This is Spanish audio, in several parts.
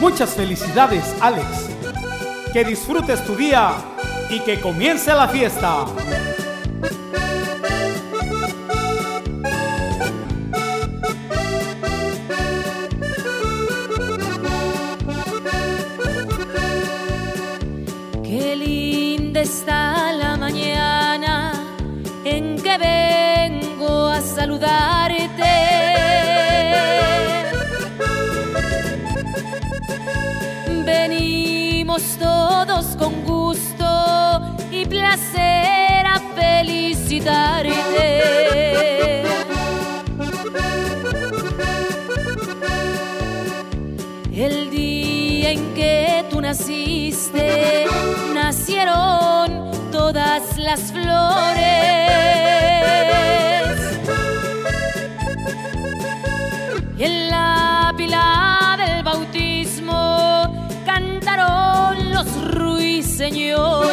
Muchas felicidades, Alex. Que disfrutes tu día y que comience la fiesta. Qué linda está la Venimos todos con gusto y placer a felicitarte. El día en que tú naciste, nacieron todas las flores. En la pila ruiseñores.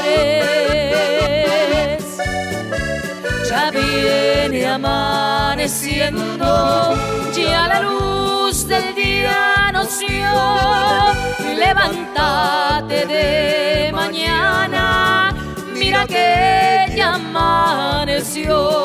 Ya viene amaneciendo, ya la luz del día nos dio. Levántate de mañana, mira que ya amaneció.